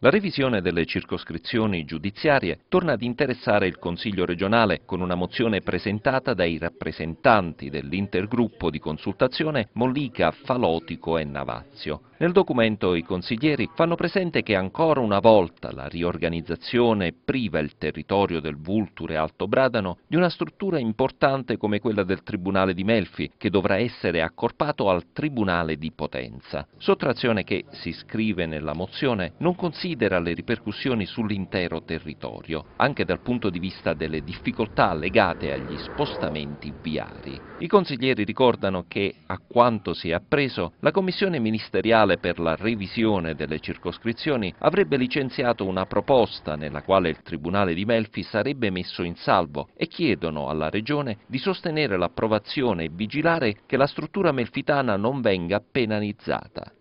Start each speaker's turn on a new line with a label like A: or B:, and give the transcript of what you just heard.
A: La revisione delle circoscrizioni giudiziarie torna ad interessare il Consiglio regionale con una mozione presentata dai rappresentanti dell'intergruppo di consultazione Mollica, Falotico e Navazio. Nel documento i consiglieri fanno presente che ancora una volta la riorganizzazione priva il territorio del Vulture Alto Bradano di una struttura importante come quella del Tribunale di Melfi, che dovrà essere accorpato al Tribunale di Potenza. Sottrazione che, si scrive nella mozione, non considera le ripercussioni sull'intero territorio, anche dal punto di vista delle difficoltà legate agli spostamenti viari. I consiglieri ricordano che, a quanto si è appreso, la Commissione ministeriale Nazionale per la revisione delle circoscrizioni avrebbe licenziato una proposta nella quale il Tribunale di Melfi sarebbe messo in salvo e chiedono alla Regione di sostenere l'approvazione e vigilare che la struttura melfitana non venga penalizzata.